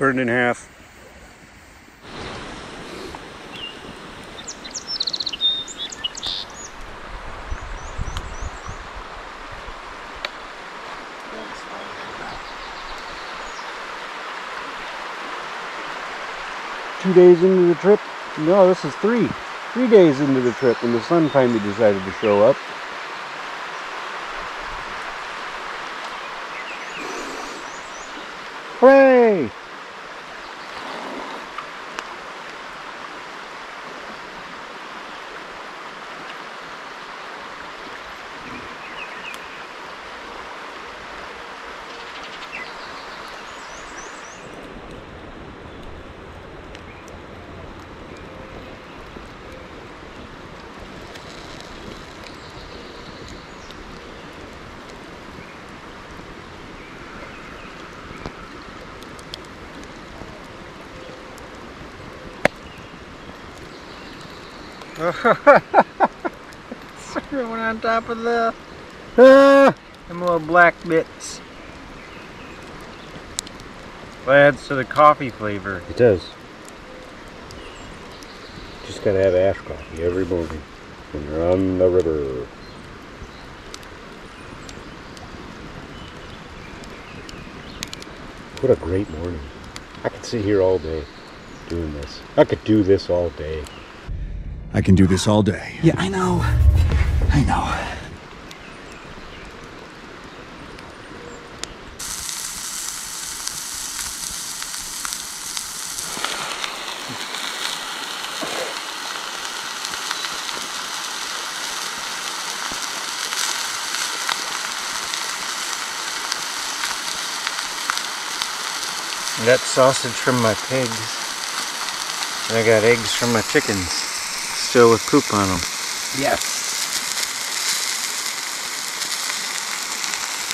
burned in half. Two days into the trip, no, this is three. Three days into the trip when the sun finally decided to show up. Top of the Ah! them little black bits. Adds to the coffee flavor. It does. Just gotta have ash coffee every morning when you're on the river. What a great morning. I could sit here all day doing this. I could do this all day. I can do this all day. Yeah, I know. I know. I got sausage from my pigs. And I got eggs from my chickens. Still with poop on them. Yes.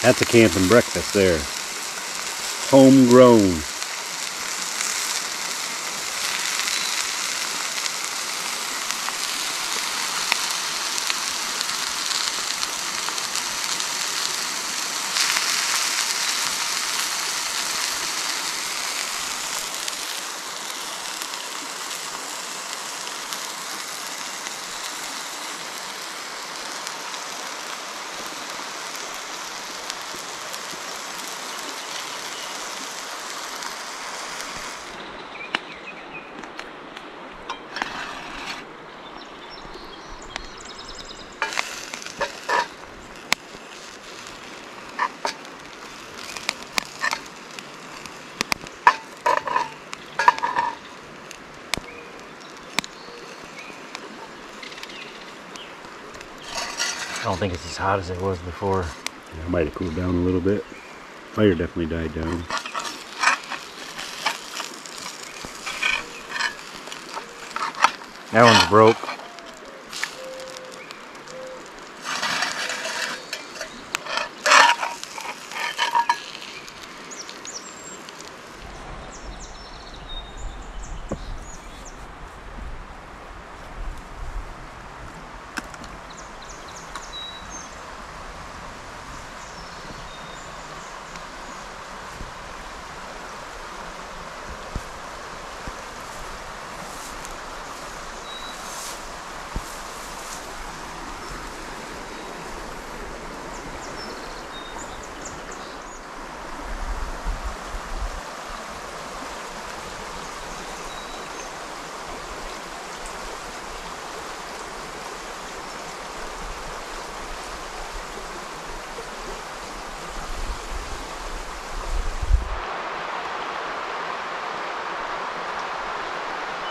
That's a camping breakfast there. Homegrown. Don't think it's as hot as it was before. Yeah, might have cooled down a little bit. Fire definitely died down. That one's broke.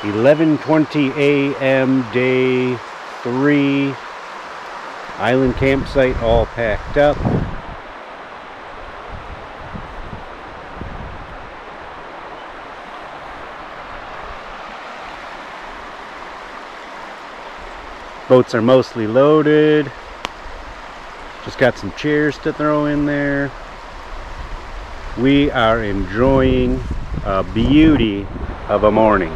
Eleven twenty a.m. day three. Island campsite all packed up. Boats are mostly loaded. Just got some chairs to throw in there. We are enjoying a beauty of a morning.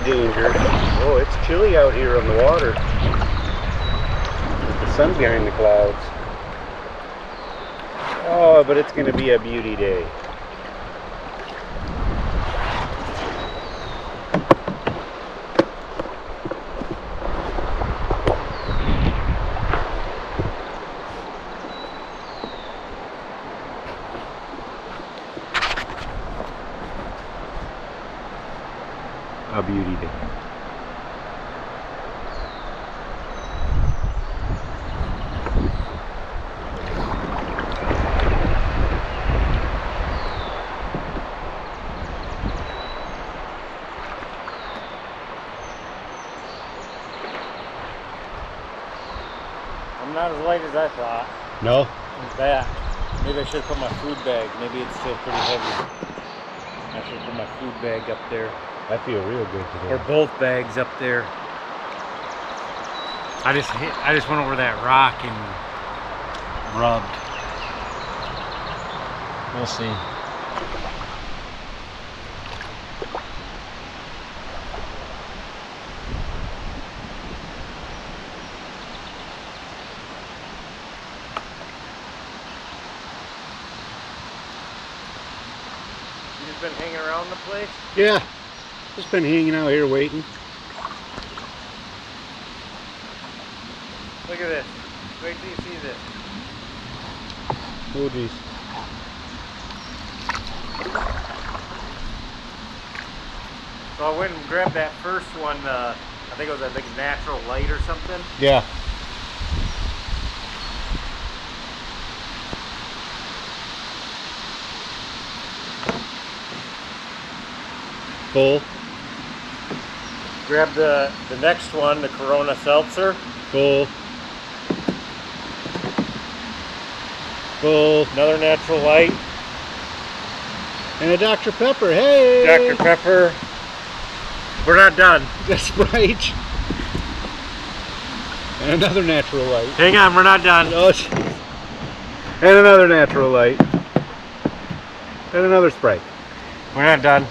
Danger. Oh, it's chilly out here on the water. With the sun behind the clouds. Oh, but it's going to be a beauty day. A beauty day. I'm not as light as I thought. No? Maybe I should have put my food bag. Maybe it's still pretty heavy. I should put my food bag up there. I feel real good today. Or both bags up there. I just hit, I just went over that rock and rubbed. We'll see. You just been hanging around the place? Yeah. Just been hanging out here waiting. Look at this. Wait till you see this. Oh geez. So I went and grabbed that first one. Uh, I think it was I think natural light or something. Yeah. Full, Grab the the next one, the Corona Seltzer. full. Full. Another natural light. And a Dr. Pepper. Hey! Dr. Pepper. We're not done. That's right. And another natural light. Hang on, we're not done. Oh, jeez. And another natural light. And another Sprite. We're not done.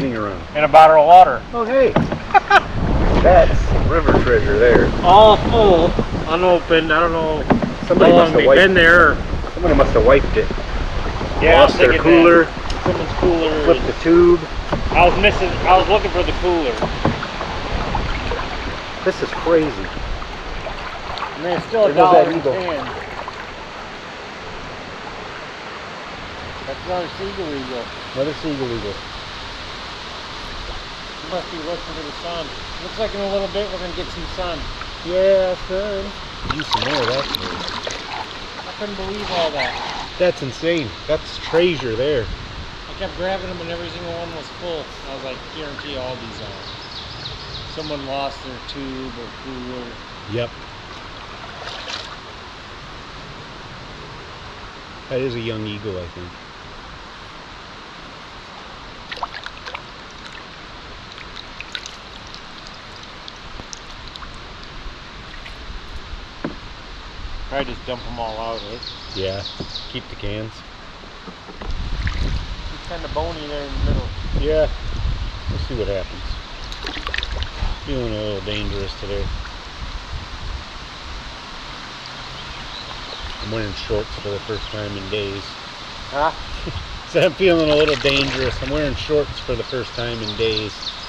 I'm spinning around. And a bottle of water. Oh, hey. That's river treasure there. All full, unopened. I don't know Somebody how must long wiped been there. Somebody must have wiped it. Yeah, Lost their cooler, that. Someone's cooler. flipped the tube. I was missing. I was looking for the cooler. This is crazy. And there's still a There that dollar in eagle. ten. That's another seagull eagle. Another seagull eagle. You must be looking for the sun. Looks like in a little bit we're gonna get some sun. Yeah, son. Use some more of that. please. I couldn't believe all that. That's insane. That's treasure there. I kept grabbing them and every single one was full. I was like, guarantee all these are. Someone lost their tube or cooler. Yep. That is a young eagle, I think. Probably just dump them all out, eh? Yeah. Keep the cans. It's kind of bony there in the middle. Yeah. We'll see what happens. Feeling a little dangerous today. I'm wearing shorts for the first time in days. Huh? So I'm feeling a little dangerous. I'm wearing shorts for the first time in days.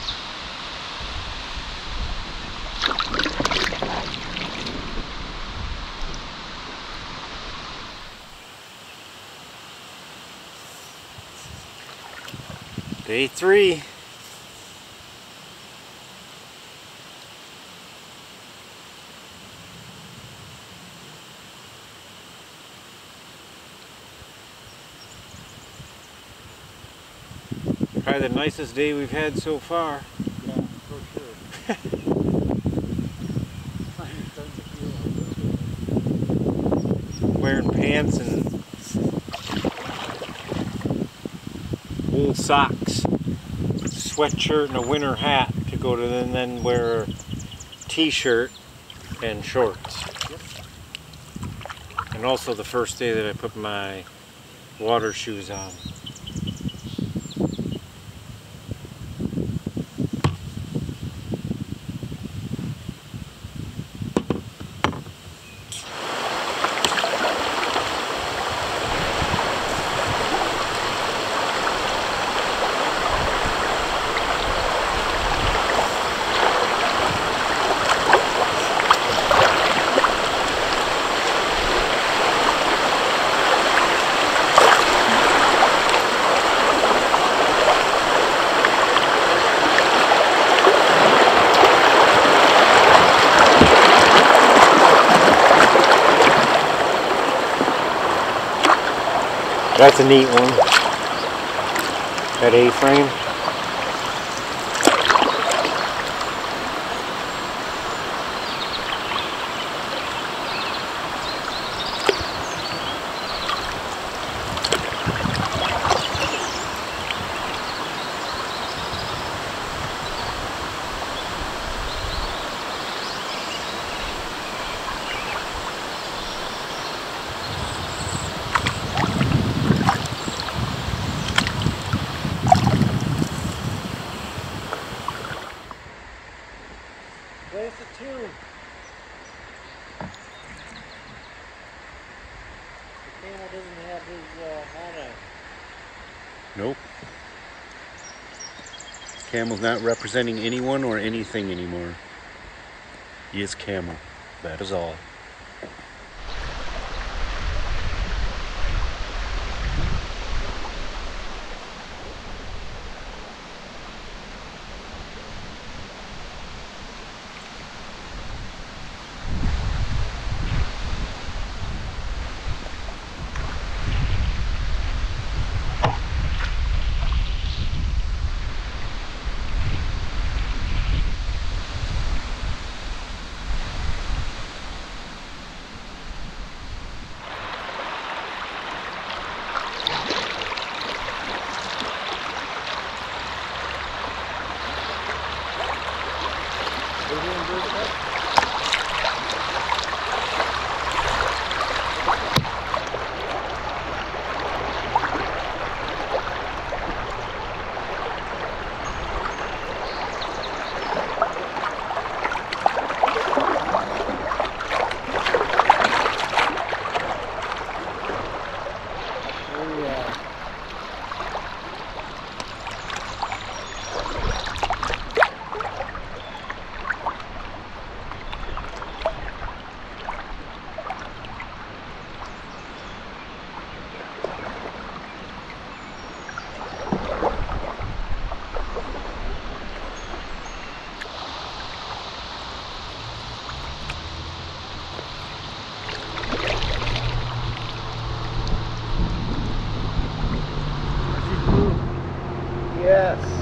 Day three. Probably the nicest day we've had so far. Yeah, for sure. Wearing pants and wool socks, sweatshirt and a winter hat to go to and then wear a t-shirt and shorts. And also the first day that I put my water shoes on. That's a neat one. That A-frame. Camel's not representing anyone or anything anymore. He is camel. That is all. Yes.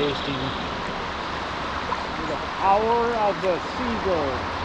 Hey, Steven. The power of the seagull.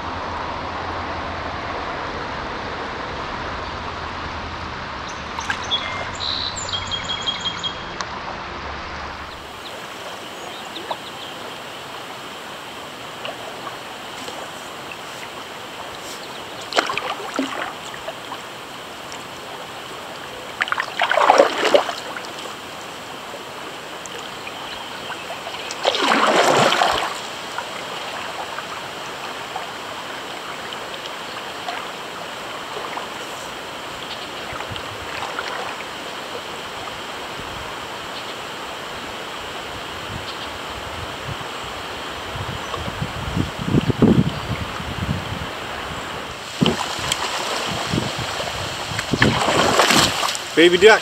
Baby duck.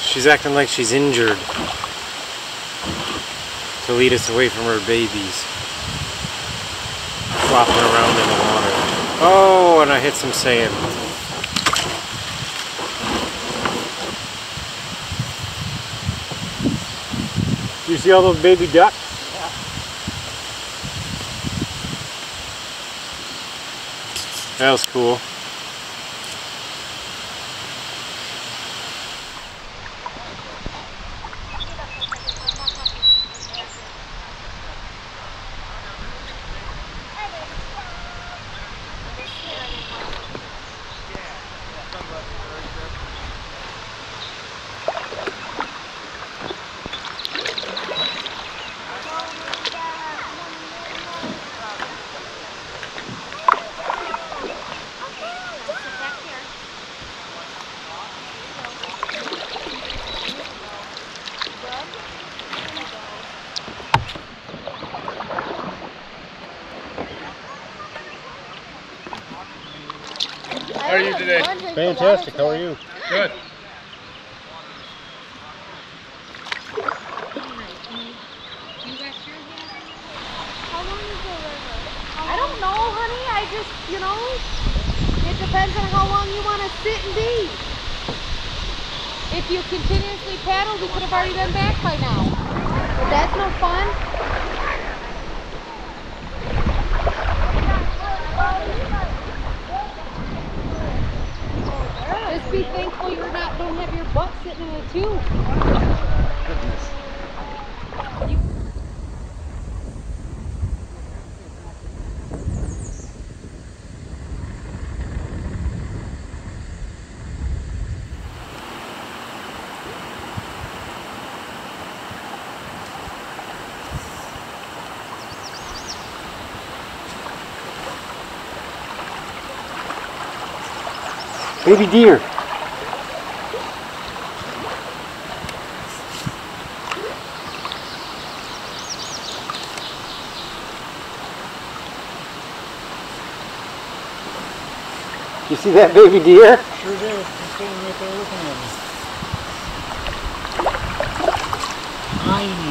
She's acting like she's injured to lead us away from her babies. Flopping around in the water. Oh, and I hit some sand. Do you see all those baby ducks? That was cool. How are you today? Fantastic. How are you? Good. I don't know, honey. I just, you know, it depends on how long you want to sit and be. If you continuously paddle, we could have already been back by now. But that's no fun. Just be thankful you're not don't have your butt sitting in a tube. Baby deer. You see that baby deer? Sure did. Standing right there looking at me. Tiny.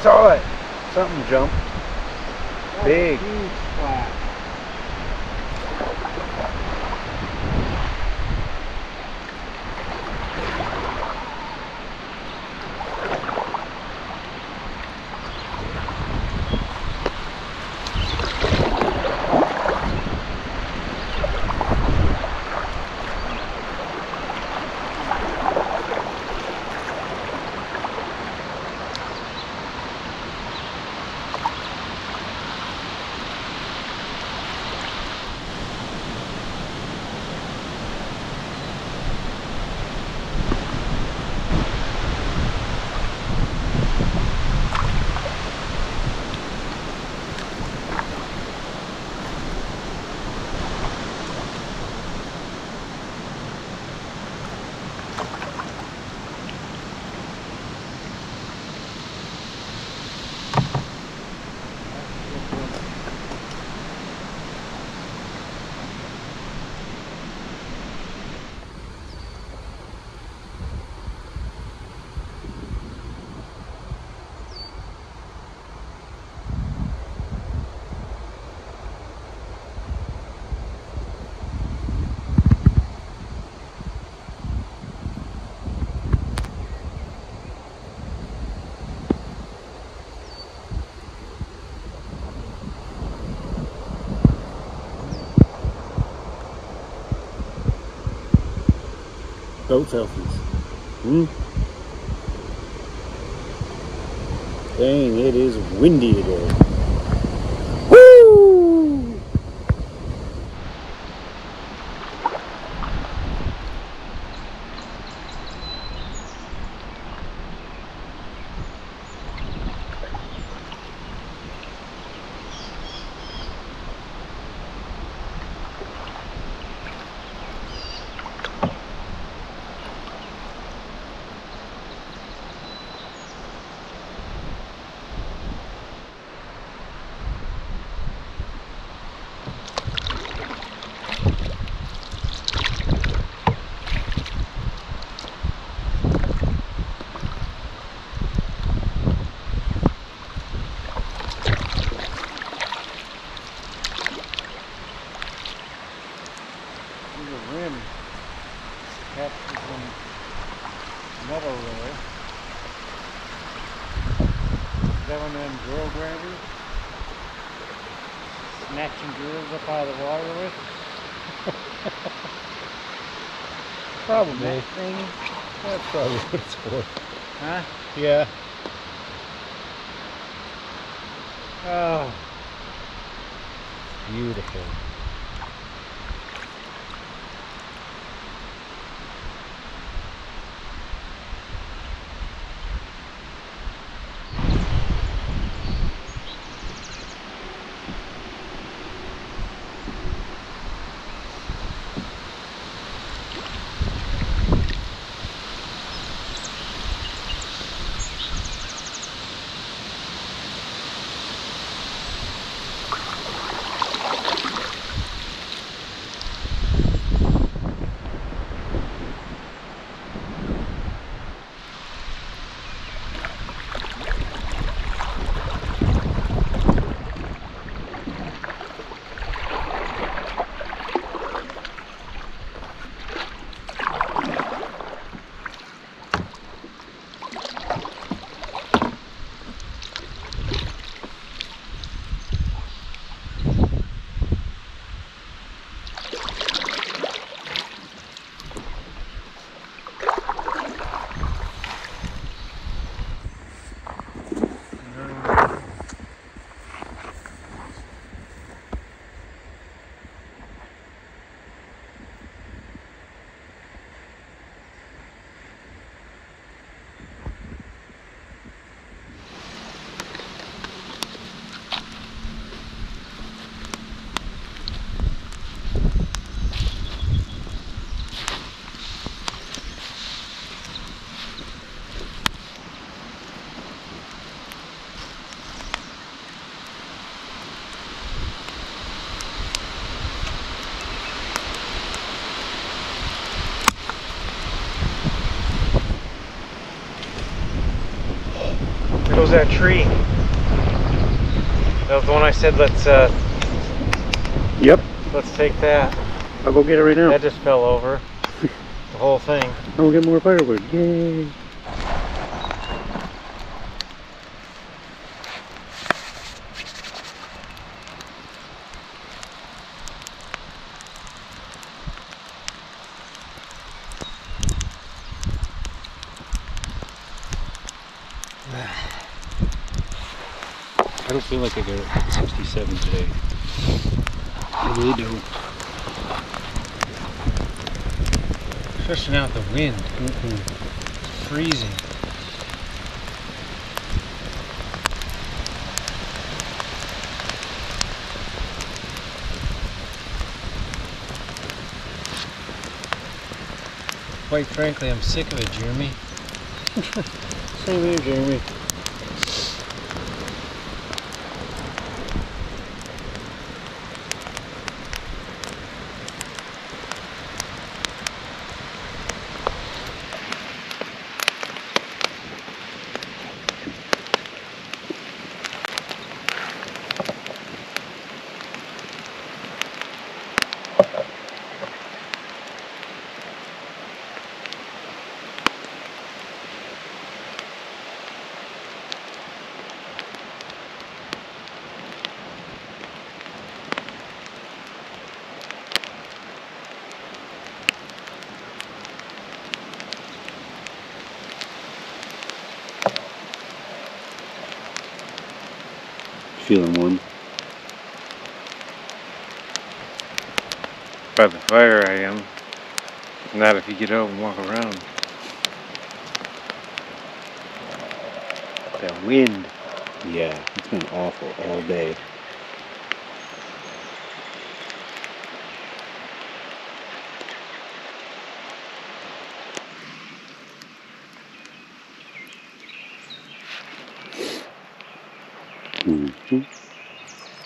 Saw it. Something jumped. Oh, Big. Boat selfies. Hmm? Dang, it is windy today. Woo! See the rim catches some metal there. Of them drill grabbers? Snatching drills up out of the water with? Probably. That thing? That's probably what it's for. Huh? Yeah. Oh, Beautiful. Was that tree? That was the one I said let's uh Yep. let's take that. I'll go get it right now. That just fell over. the whole thing. I'll get more firewood. Yay. I don't feel like I got 67 today. I really do. Especially now with the wind. Freezing. Quite frankly, I'm sick of it, Jeremy. Same here, Jeremy. Feeling warm. By the fire I am. Not if you get out and walk around. That wind. Yeah, it's been awful all day.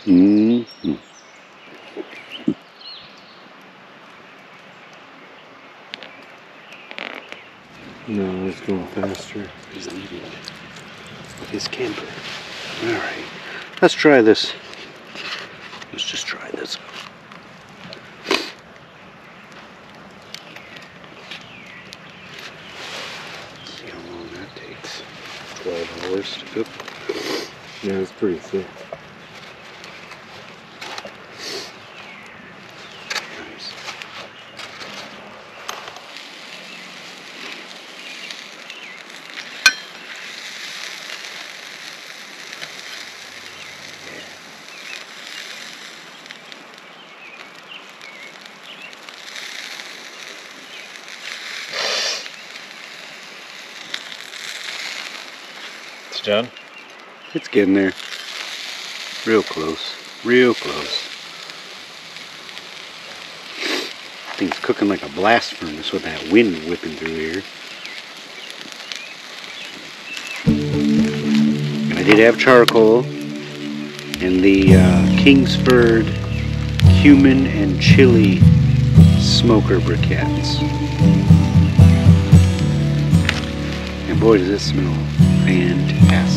Mm-hmm. No, it's going faster. He's leaving with his camper. Alright, let's try this. Let's just try this. See how long that takes. 12 hours to cook. Yeah, it's pretty thick. Getting there. Real close. Real close. Thing's cooking like a blast furnace with that wind whipping through here. And I did have charcoal and the uh, Kingsford cumin and chili smoker briquettes. And boy does this smell fantastic.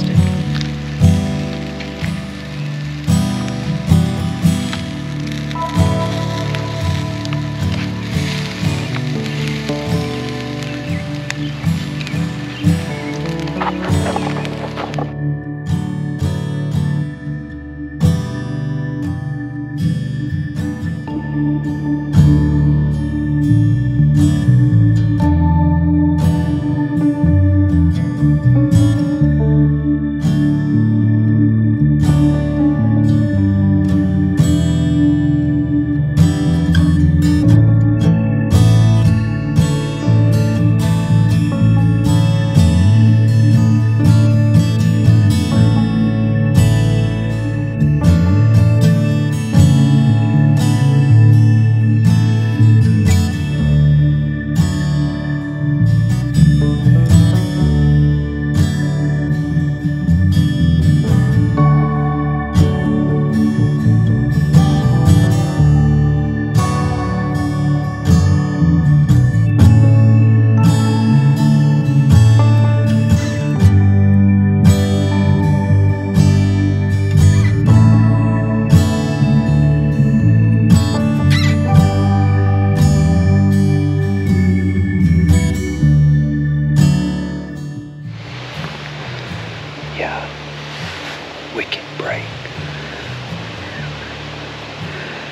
Wicked bright.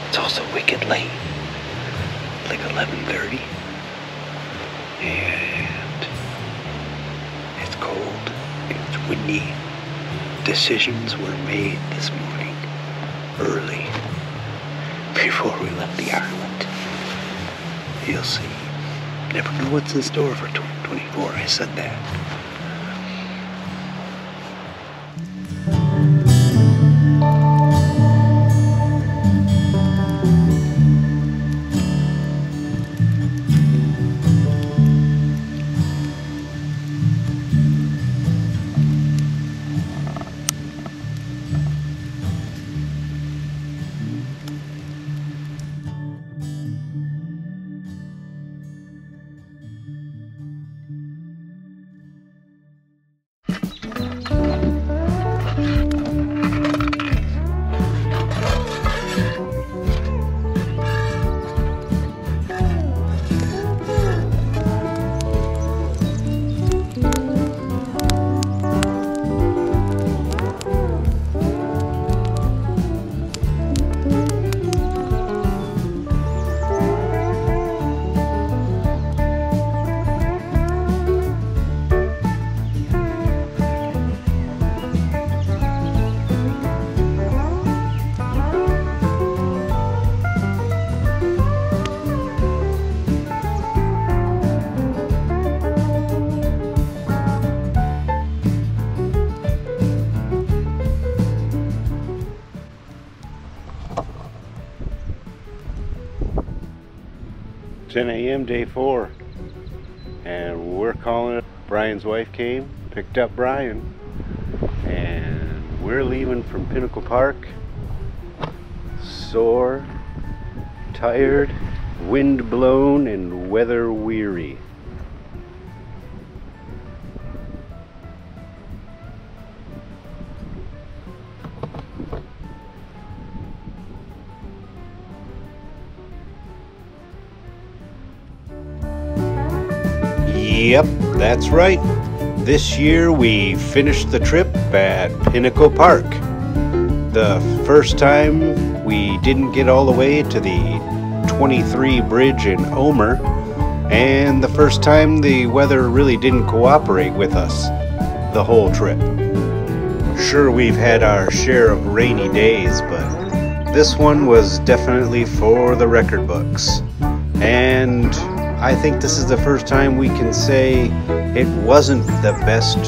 It's also wicked late, like 11:30, and it's cold. It's windy. Decisions were made this morning, early, before we left the island. You'll see. Never know what's in store for 2024. I said that. Ten a.m. day four, and we're calling it. Brian's wife came, picked up Brian, and we're leaving from Pinnacle Park. Sore, tired, wind blown, and weather weary. Yep, that's right. This year we finished the trip at Pinnacle Park. The first time we didn't get all the way to the 23 bridge in Omer, and the first time the weather really didn't cooperate with us the whole trip. Sure, we've had our share of rainy days, but this one was definitely for the record books. And I think this is the first time we can say it wasn't the best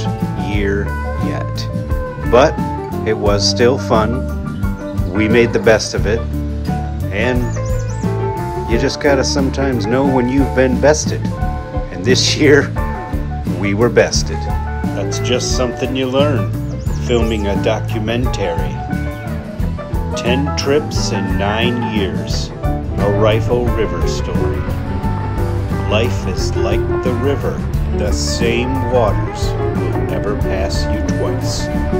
year yet. But it was still fun. We made the best of it. And you just gotta sometimes know when you've been bested. And this year, we were bested. That's just something you learn filming a documentary. Ten trips in nine years. A Rifle River story. Life is like the river. The same waters will never pass you twice.